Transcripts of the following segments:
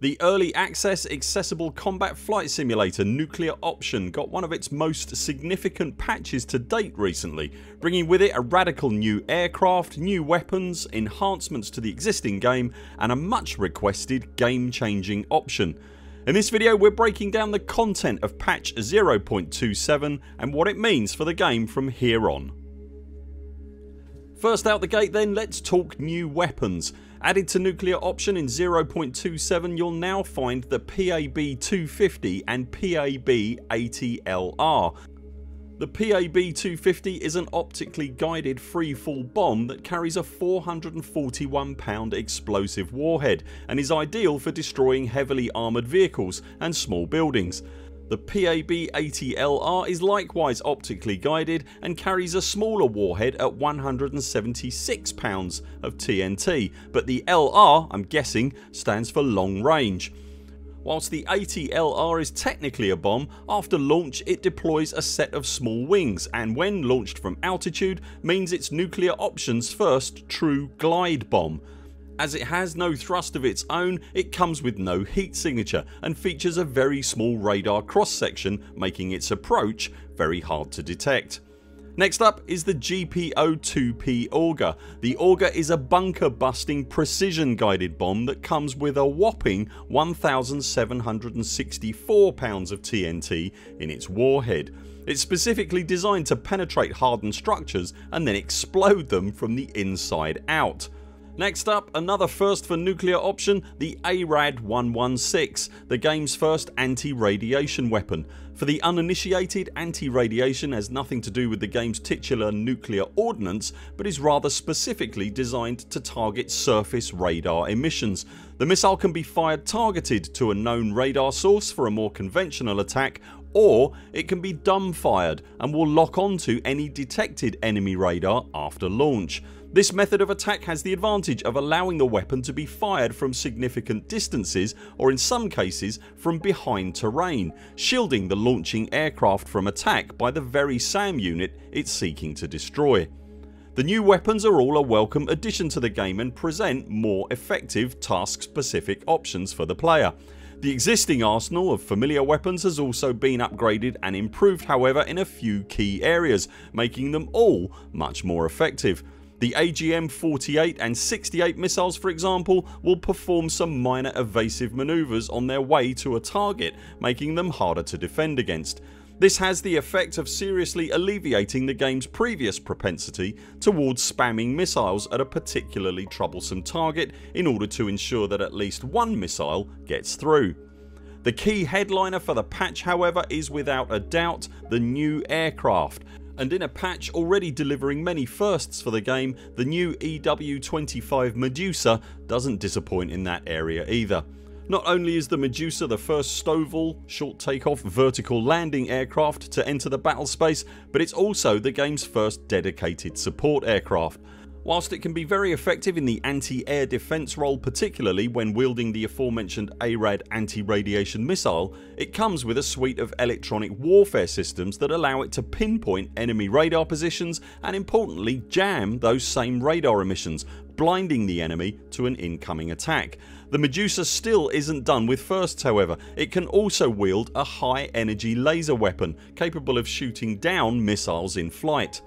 The early access accessible combat flight simulator Nuclear Option got one of its most significant patches to date recently bringing with it a radical new aircraft, new weapons, enhancements to the existing game and a much requested game changing option. In this video we're breaking down the content of patch 0.27 and what it means for the game from here on. First out the gate then let's talk new weapons. Added to nuclear option in 0.27 you'll now find the PAB-250 and PAB-80LR. The PAB-250 is an optically guided freefall bomb that carries a 441 pound explosive warhead and is ideal for destroying heavily armoured vehicles and small buildings. The PAB-80LR is likewise optically guided and carries a smaller warhead at 176 pounds of TNT but the LR I'm guessing stands for long range. Whilst the 80LR is technically a bomb, after launch it deploys a set of small wings and when launched from altitude means its nuclear options first true glide bomb. As it has no thrust of its own it comes with no heat signature and features a very small radar cross section making its approach very hard to detect. Next up is the GPO-2P Auger. The Auger is a bunker busting precision guided bomb that comes with a whopping 1764 pounds of TNT in its warhead. It's specifically designed to penetrate hardened structures and then explode them from the inside out. Next up another first for nuclear option the ARAD-116 the games first anti-radiation weapon. For the uninitiated anti-radiation has nothing to do with the games titular nuclear ordnance but is rather specifically designed to target surface radar emissions. The missile can be fired targeted to a known radar source for a more conventional attack or it can be dumb fired and will lock onto any detected enemy radar after launch. This method of attack has the advantage of allowing the weapon to be fired from significant distances or in some cases from behind terrain, shielding the launching aircraft from attack by the very SAM unit it's seeking to destroy. The new weapons are all a welcome addition to the game and present more effective task specific options for the player. The existing arsenal of familiar weapons has also been upgraded and improved however in a few key areas making them all much more effective. The AGM-48 and 68 missiles for example will perform some minor evasive manoeuvres on their way to a target making them harder to defend against. This has the effect of seriously alleviating the games previous propensity towards spamming missiles at a particularly troublesome target in order to ensure that at least one missile gets through. The key headliner for the patch however is without a doubt the new aircraft and in a patch already delivering many firsts for the game the new EW25 Medusa doesn't disappoint in that area either. Not only is the Medusa the first STOVL short takeoff vertical landing aircraft to enter the battle space but it's also the games first dedicated support aircraft Whilst it can be very effective in the anti-air defence role particularly when wielding the aforementioned ARAD anti-radiation missile it comes with a suite of electronic warfare systems that allow it to pinpoint enemy radar positions and importantly jam those same radar emissions blinding the enemy to an incoming attack. The Medusa still isn't done with firsts however. It can also wield a high energy laser weapon capable of shooting down missiles in flight.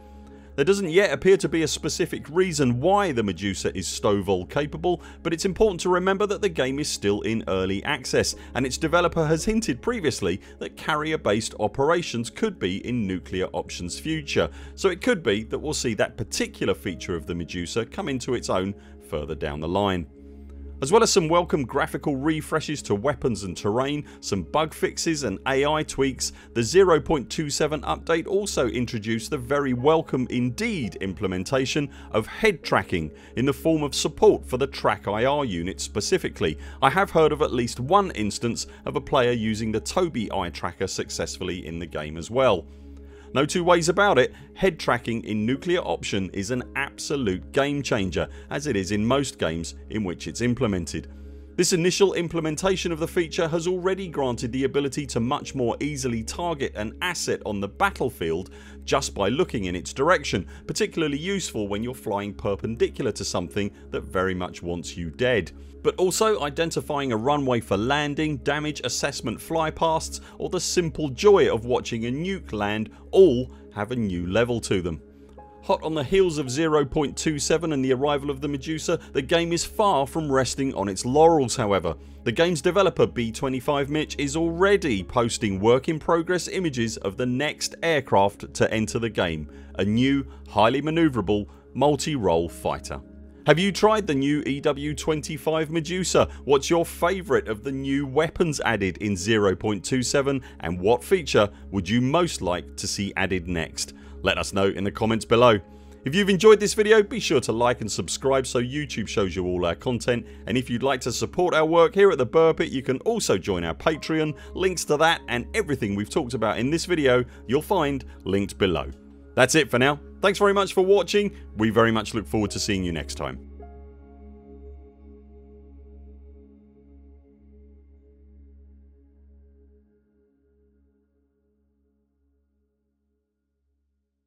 There doesn't yet appear to be a specific reason why the Medusa is STOVL capable but it's important to remember that the game is still in early access and its developer has hinted previously that carrier based operations could be in nuclear options future so it could be that we'll see that particular feature of the Medusa come into its own further down the line. As well as some welcome graphical refreshes to weapons and terrain, some bug fixes and AI tweaks, the 0.27 update also introduced the very welcome indeed implementation of head tracking in the form of support for the TrackIR unit specifically. I have heard of at least one instance of a player using the Tobii eye tracker successfully in the game as well. No two ways about it, head tracking in nuclear option is an absolute game changer as it is in most games in which it's implemented. This initial implementation of the feature has already granted the ability to much more easily target an asset on the battlefield just by looking in its direction, particularly useful when you're flying perpendicular to something that very much wants you dead. But also identifying a runway for landing, damage assessment flypasts or the simple joy of watching a nuke land all have a new level to them. Hot on the heels of 0.27 and the arrival of the Medusa the game is far from resting on its laurels however. The games developer B25 Mitch is already posting work in progress images of the next aircraft to enter the game a new highly manoeuvrable multi-role fighter. Have you tried the new EW25 Medusa? What's your favourite of the new weapons added in 0.27 and what feature would you most like to see added next? Let us know in the comments below. If you've enjoyed this video be sure to like and subscribe so YouTube shows you all our content and if you'd like to support our work here at the Buur Pit you can also join our Patreon. Links to that and everything we've talked about in this video you'll find linked below. That's it for now. Thanks very much for watching. We very much look forward to seeing you next time.